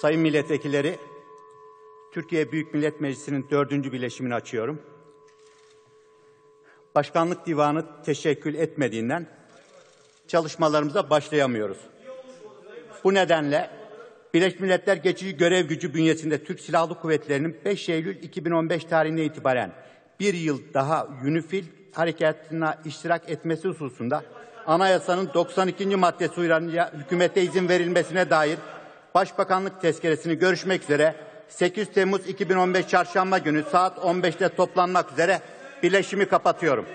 Sayın milletvekilleri, Türkiye Büyük Millet Meclisi'nin dördüncü bileşimini açıyorum. Başkanlık Divanı teşekkül etmediğinden çalışmalarımıza başlayamıyoruz. Bu nedenle Birleşmiş Milletler Geçici Görev Gücü bünyesinde Türk Silahlı Kuvvetleri'nin 5 Eylül 2015 tarihine itibaren bir yıl daha UNIFIL harekatına iştirak etmesi hususunda anayasanın 92. maddesi uyarınca hükümete izin verilmesine dair Başbakanlık tezkeresini görüşmek üzere 8 Temmuz 2015 Çarşamba günü saat 15'te toplanmak üzere bileşimi kapatıyorum.